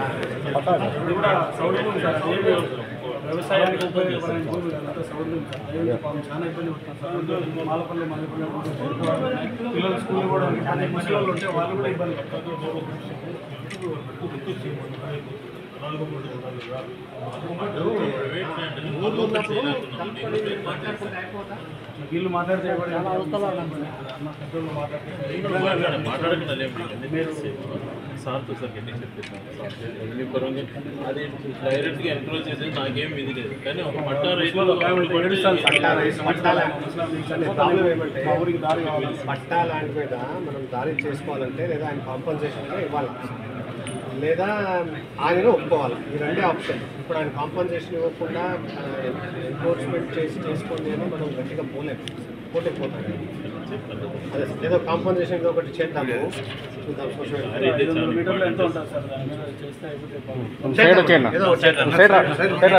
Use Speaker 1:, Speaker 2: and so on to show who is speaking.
Speaker 1: అది కూడా సౌడు భూమి సార్ వ్యవసాయానికి ఉపయోగపడే భూమి కాదంతా సౌడు భూమి సార్ దయచేసి పాపం చాలా ఇబ్బంది పడుతున్నారు. సార్ మాలపల్లి మాలపల్లి పిల్లలు స్కూల్ కూడా కానీ ముసలి వాళ్ళు ఉంటే వాళ్ళు కూడా ఇబ్బంది పడతారు. వీళ్ళు మాట్లాడితే
Speaker 2: సార్తో సార్ గట్టి చెప్పేసాను అది డైరెక్ట్గా ఎంక్రోచ్ చేసేది నాకేం ఇది లేదు కానీ ఒక పట్టా రైతులు
Speaker 3: మీద మనం దారి చేసుకోవాలంటే లేదా ఆయన కాంపన్సేషన్ ఇవ్వాలి లేదా ఆయన ఒప్పుకోవాలి? ఈ రెండే ఆప్షన్. ఇప్పుడు ఆయన కాంపన్సేషన్ ఇవ్వకుండా ఎన్ఫోర్స్మెంట్ చేసి చేసుకోండి అని మనం గట్టిగా పోలేము. పోటీ పోతాం అదే ఏదో కాంపన్సేషన్ ఒకటి చేద్దాము. చూద్దాం సోషల్
Speaker 1: ఎంత ఉంటుంది సార్ చేస్తే.
Speaker 3: ఏదో చేద్దాం.